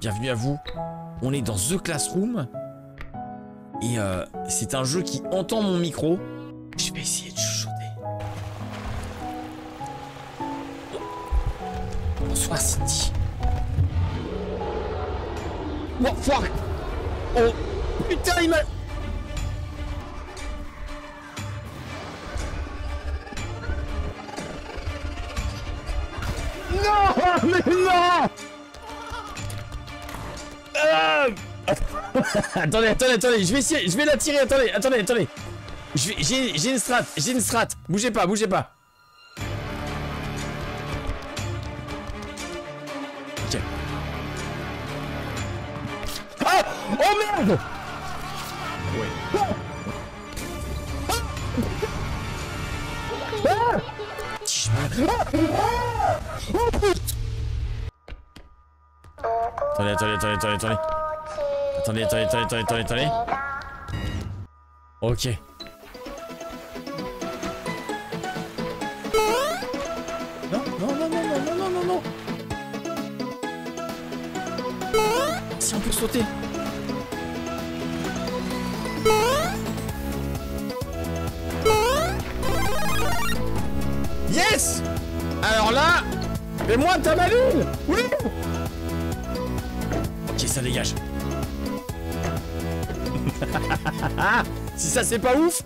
bienvenue à vous. On est dans The Classroom. Et euh, c'est un jeu qui entend mon micro. Je vais essayer de chuchoter. Bonsoir Cindy. Oh fuck Oh putain il m'a... Non Mais Attendez, attendez, attendez, je vais essayer, je vais la tirer, attendez, attendez, attendez. J'ai une strat, j'ai une strat. Bougez pas, bougez pas. Ok. Ah Oh merde Ah Si je me- Attendez, attendez, attendez, attendez, Attendez, attendez, attendez, attendez, attendez. attendez. Ok. Non, non, non, non, non, non, non, non, non. Si on peut sauter. Yes Alors là, mets-moi ta malune Oui Ok, ça dégage. si ça c'est pas ouf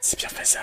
C'est bien fait ça.